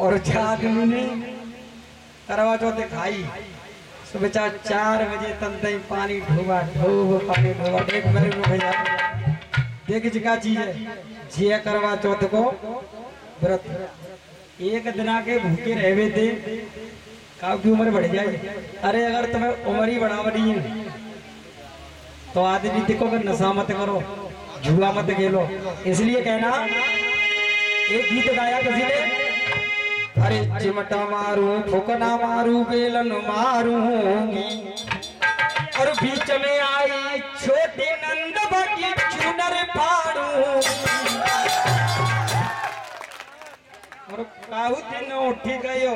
और उस आदमी करवा चौथ खाई। सुबह चार बजे तन तई पानी ढोबा ढोब पानी ढोबा देख मेरे को भैया, देख जी क्या चीज़ है। जिया करवा चौथ को व्रत। एक दिन आके भूखे रहवे थे। काव की उम्र बढ़ जाए। अरे अगर तुम्हें उम्र ही बढ़ा बड़ी है तो आदमी देखो कि नशा मत करो, जुआ मत खेलो। इसलिए कहना, एक गीत गाया किसी ने? अरे चिमटा मारू फुकना मारू, बेलन मारूँगी और बीच में आई छोटी नंद बाकी चुनर फाड़ू। और काहू दिन उठी गयो।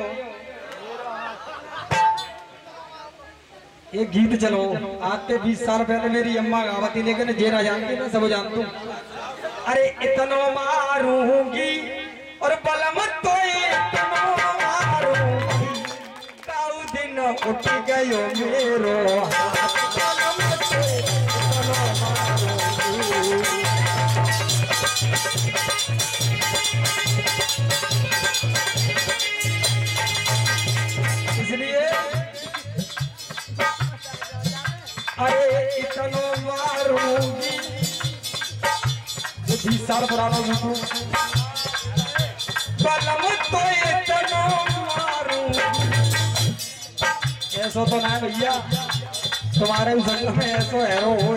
ये गीत चलो, आज आते बीस साल पहले मेरी अम्मा गावती लेकिन जे ना जानती मैं सब जानता अरे इतनो मारूँगी, और बलम उठ गयो मेरो इसलिए अरे इतनो मारूँगी। बीस साल पुराना गीतू बलम तो इतनो मारूँगी। ऐसो तो ना भैया, तुम्हारे संग में ऐसो हैरो हो।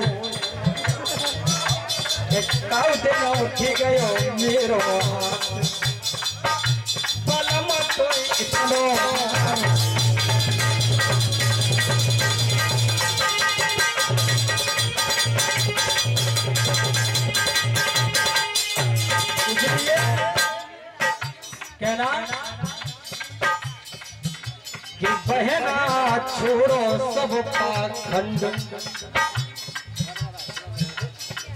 एक उठी गयो मेरो। बलम तो इतनो कहना कि बहना छोड़ो सब पाखंड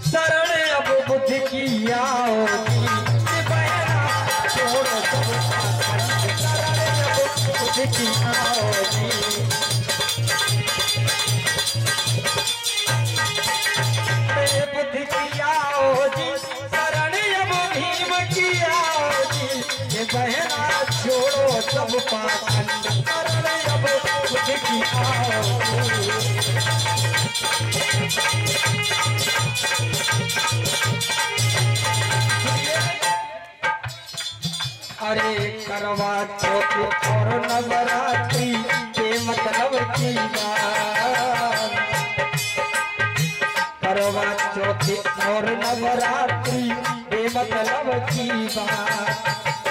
शरण अब बुद्ध की आओगी। कि बहना ये बहना छोड़ो सब पाखंड अब की आओ अरे करवा चौथ और नवरात्रि के मतलब की करवा चौथ और नवरात्रि बे मतलब की बात।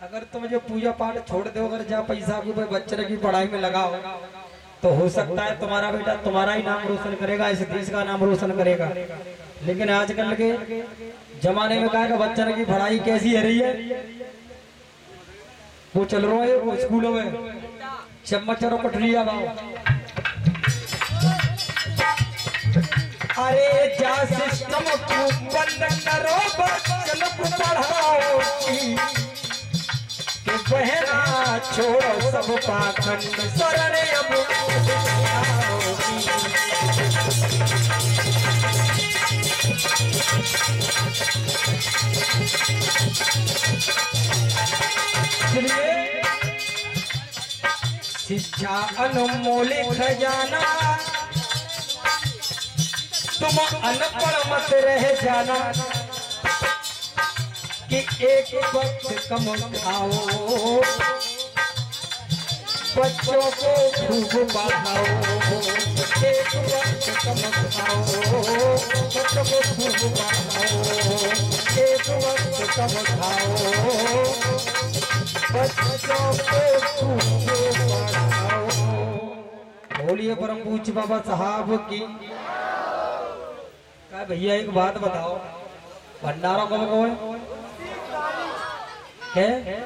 अगर तुम जो पूजा पाठ छोड़ दो, अगर जा पैसा को बच्चे की पढ़ाई में लगाओ तो हो सकता है तुम्हारा बेटा तुम्हारा ही नाम रोशन करेगा, इस देश का नाम रोशन करेगा। लेकिन आजकल के जमाने में कहा कि बच्चन की पढ़ाई कैसी है रही है? वो चल रहा है, वो स्कूलों में। चम्मच और पटरिया भाव अरे जा सिस्टम को बंद करो बच्चन को पढ़ाओ। कि बहना छोड़ो सब पाखंड शरण अब शिक्षा अनमोल खजाना तुम अनपढ़ मत रह जाना कि एक वक्त कम खाओ बच्चों को खूब पढ़ाओ। एक वक्त कम खाओ बच्चों को खूब पढ़ाओ। एक वक्त कम खाओ बच्चों को खूब पढ़ाओ। बोलिए परम पूज्य बाबा साहब की। भैया एक बात बताओ भंडारा कब कौन है है?